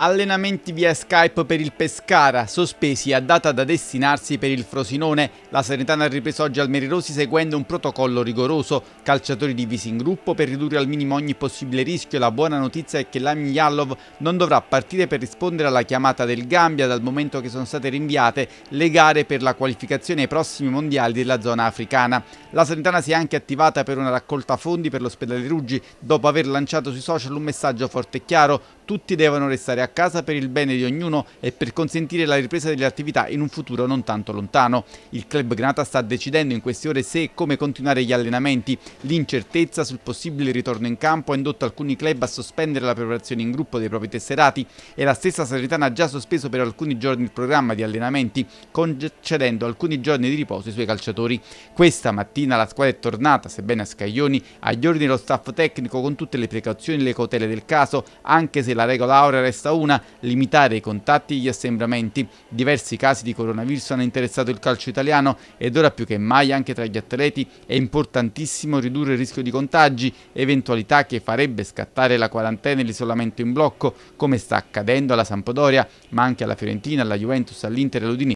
Allenamenti via Skype per il Pescara, sospesi a data da destinarsi per il Frosinone. La Serenitana ha ripreso oggi al Merirosi seguendo un protocollo rigoroso. Calciatori divisi in gruppo per ridurre al minimo ogni possibile rischio. La buona notizia è che Lami Yallov non dovrà partire per rispondere alla chiamata del Gambia dal momento che sono state rinviate le gare per la qualificazione ai prossimi mondiali della zona africana. La Serenitana si è anche attivata per una raccolta fondi per l'ospedale Ruggi dopo aver lanciato sui social un messaggio forte e chiaro. Tutti devono restare a casa per il bene di ognuno e per consentire la ripresa delle attività in un futuro non tanto lontano. Il club Granata sta decidendo in queste ore se e come continuare gli allenamenti. L'incertezza sul possibile ritorno in campo ha indotto alcuni club a sospendere la preparazione in gruppo dei propri tesserati e la stessa Salernitana ha già sospeso per alcuni giorni il programma di allenamenti, concedendo alcuni giorni di riposo ai suoi calciatori. Questa mattina la squadra è tornata, sebbene a scaglioni, agli ordini dello staff tecnico con tutte le precauzioni e le cautele del caso, anche se la regola aurea resta una, limitare i contatti e gli assembramenti. Diversi casi di coronavirus hanno interessato il calcio italiano ed ora più che mai anche tra gli atleti è importantissimo ridurre il rischio di contagi, eventualità che farebbe scattare la quarantena e l'isolamento in blocco, come sta accadendo alla Sampdoria, ma anche alla Fiorentina, alla Juventus, all'Inter e all'Udinese